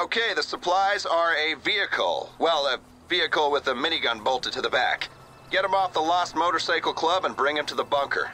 Okay, the supplies are a vehicle. Well, a vehicle with a minigun bolted to the back. Get him off the Lost Motorcycle Club and bring him to the bunker.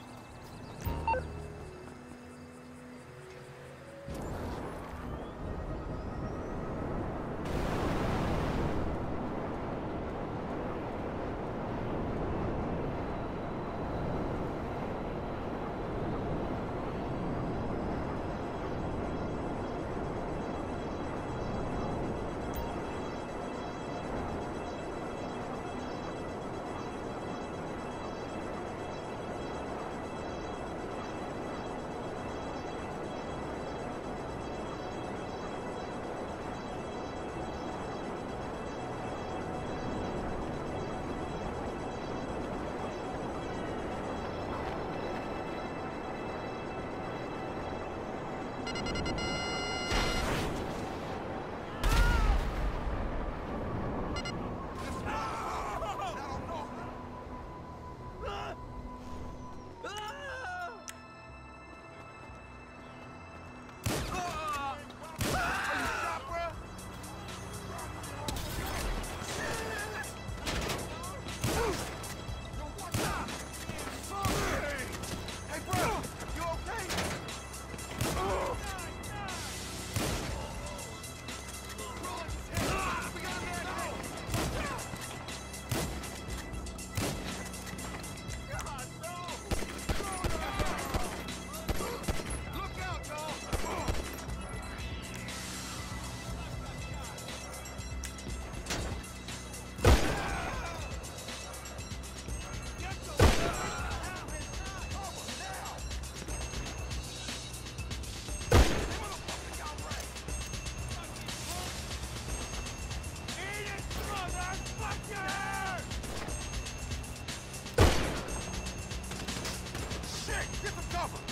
cover!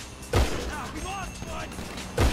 Now, we lost one!